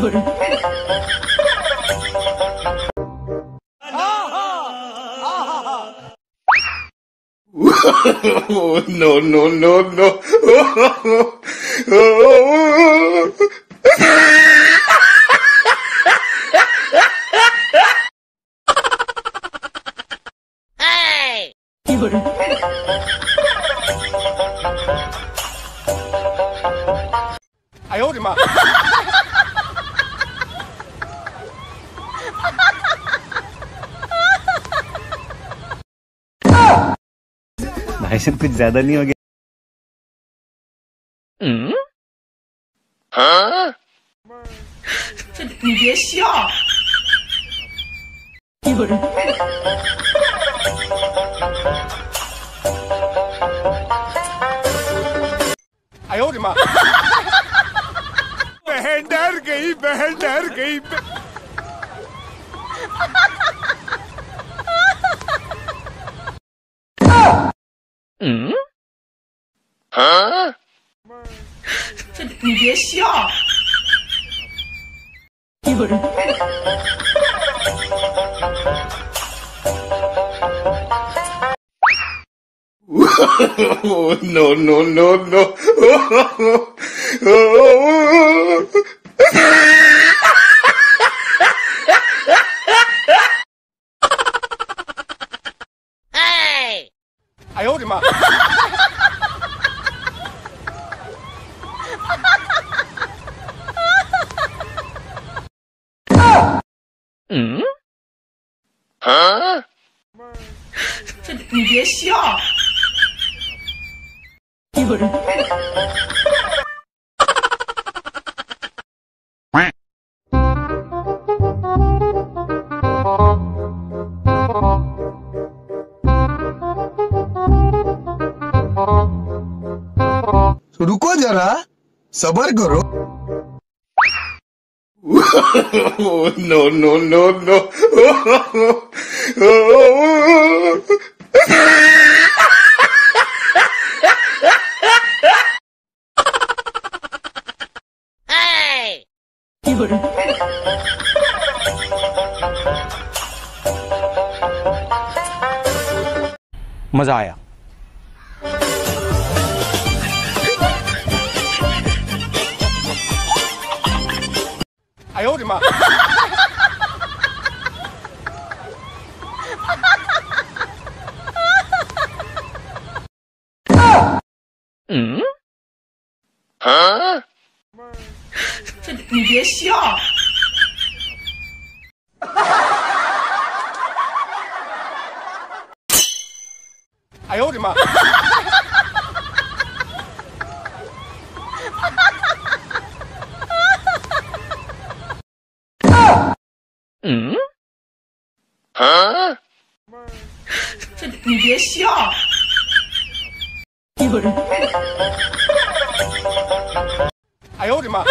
有人，Oh, no, no, no, no. भाईजान कुछ ज़्यादा नहीं हो गया। हाँ? बहन डर गई बहन डर गई। 嗯啊，这你别笑，有人。No no no no. 这你别笑。有人， रुको जरा सबर करो Oh, no, no, no, no. Oh, 有人， मजा आया 哎 呦我的妈！这你别笑。哎呦我的妈！这你别笑。哎呦我的妈！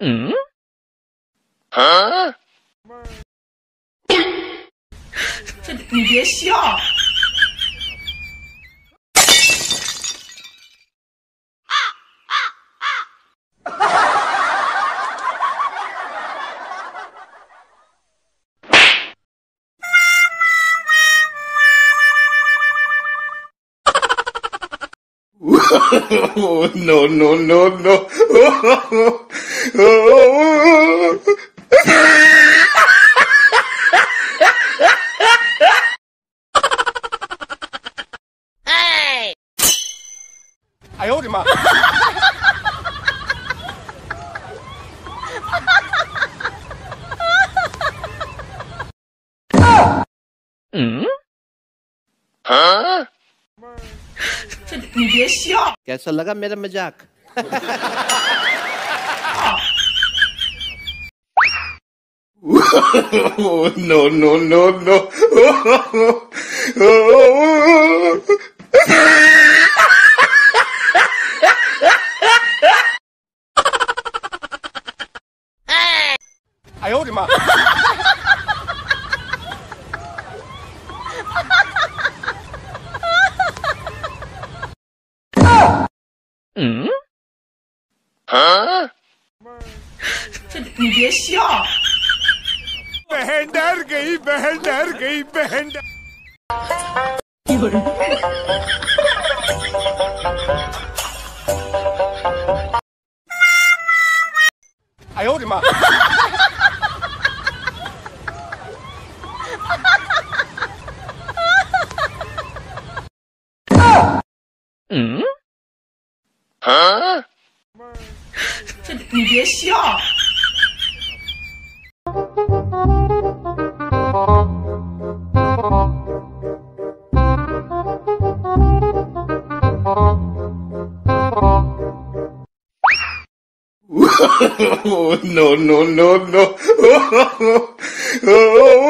嗯这你别笑。Oh, no, no, no, no. Oh, 哎呦我的妈！ 这 你别笑。 कैसा लगा मेरा मजाक Oh, no, no, no, no. 你别笑， बहन डर गई बहन डर गई बहन डर 有人， 哎呦我的妈！ 这你别笑， no, no, no, no.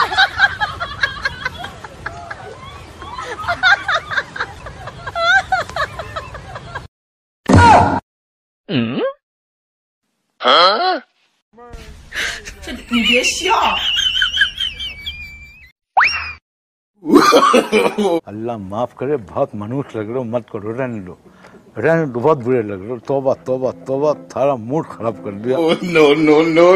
这你别笑， अल्लाह माफ करे बहुत मनुष्य लग रहे हो मत करो रहने दो रहने दो बहुत बुरे लग रहे हो तोबा तोबा तोबा थारा मूड खराब कर दिया Oh, no, no, no,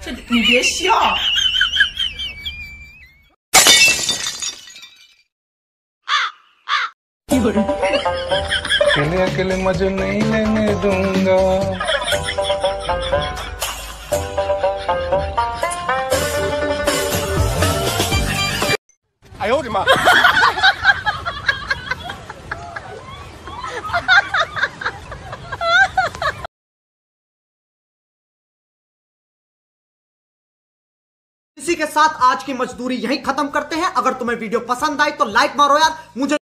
这你别笑， 有人， अकेले अकेले मजे नहीं लेने दूंगा 哎呦我 साथ आज की मजदूरी यही खत्म करते हैं। अगर तुम्हें वीडियो पसंद आई तो लाइक मारो यार। मुझे